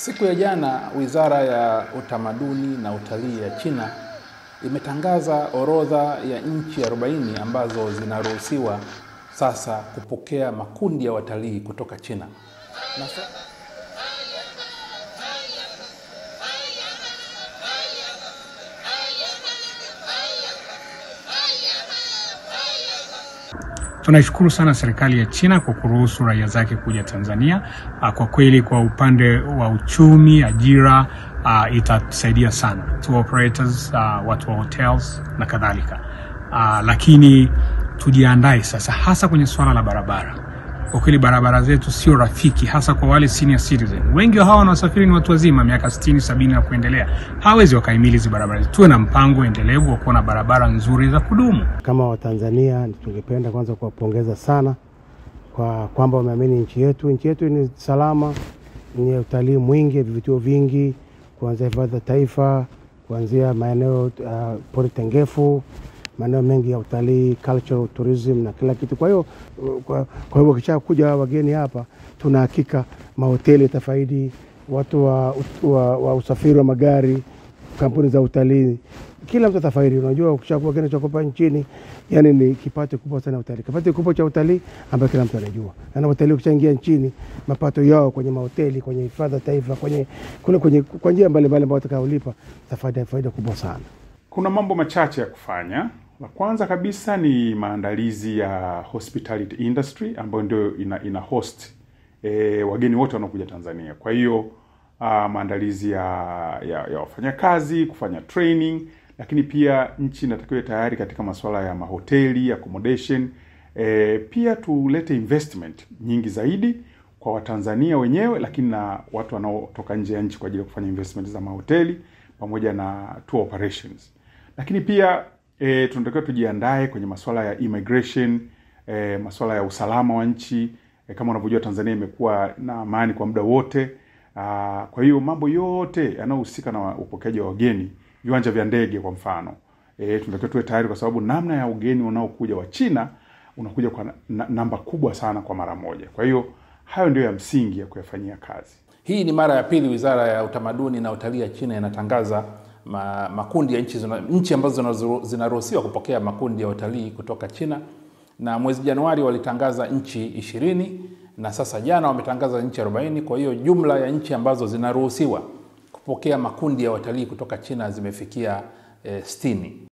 Siku ya jana Wizara ya Utamaduni na Utalii ya China imetangaza orodha ya nchi 40 ambazo zinaruhusiwa sasa kupokea makundi ya watalii kutoka China. Na Tunaishukuru sana serikali ya China kwa kuruhusu raia zake kuja Tanzania. Kwa kweli, kwa upande wa uchumi, ajira, uh, itatusaidia sana tour operators, uh, watu wa hotels na kadhalika. Uh, lakini tujiandae sasa, hasa kwenye swala la barabara. Kwa kweli barabara zetu sio rafiki, hasa kwa wale senior citizen. Wengi wa hawa wanaosafiri ni watu wazima, miaka 60, 70 na kuendelea, hawezi wakaimili hizi barabara. Tuwe na mpango endelevu wa kuwa na barabara nzuri za kudumu. Kama Watanzania tungependa kwanza kuwapongeza sana kwa kwamba wameamini nchi yetu. Nchi yetu ni salama, yenye utalii mwingi, vivutio vingi, kuanzia hifadhi za taifa, kuanzia maeneo uh, pori tengefu maeneo mengi ya utalii, cultural tourism na kila kitu. Kwa hiyo kwa, kwa hiyo kisha kuja wageni hapa, tuna hakika mahoteli tafaidi, watu wa, wa, wa usafiri wa magari, kampuni za utalii, kila mtu atafaidi. Unajua, ukishakuwa wageni chakopa nchini, yani ni kipato kubwa sana utalii, kipato kikubwa cha utalii ambayo kila mtu anajua. Na watalii ukishaingia nchini, mapato yao kwenye mahoteli, kwenye hifadhi ya taifa, kwenye kule kwenye kwa njia mbalimbali ambayo watakaolipa, tafaida faida kubwa sana. Kuna mambo machache ya kufanya. La kwanza kabisa ni maandalizi ya hospitality industry ambayo ndio ina, ina host e, wageni wote wanaokuja Tanzania. Kwa hiyo maandalizi ya, ya, ya wafanyakazi kufanya training, lakini pia nchi inatakiwa tayari katika masuala ya mahoteli accommodation. E, pia tulete investment nyingi zaidi kwa Watanzania wenyewe, lakini na watu wanaotoka nje ya nchi kwa ajili ya kufanya investment za mahoteli pamoja na tour operations, lakini pia E, tunatakiwa tujiandae kwenye masuala ya immigration e, masuala ya usalama wa nchi e, kama unavyojua Tanzania imekuwa na amani kwa muda wote. Kwa hiyo mambo yote yanayohusika na upokeaji wa wageni, viwanja vya ndege kwa mfano e, tunatakiwa tuwe tayari, kwa sababu namna ya ugeni unaokuja wa China unakuja kwa na, namba kubwa sana kwa mara moja. Kwa hiyo hayo ndio ya msingi ya kuyafanyia kazi. Hii ni mara ya pili Wizara ya Utamaduni na Utalii ya China inatangaza ma, makundi ya nchi, zina, nchi ambazo zinaruhusiwa kupokea makundi ya watalii kutoka China, na mwezi Januari walitangaza nchi ishirini na sasa jana wametangaza nchi 40. Kwa hiyo jumla ya nchi ambazo zinaruhusiwa kupokea makundi ya watalii kutoka China zimefikia eh, sitini.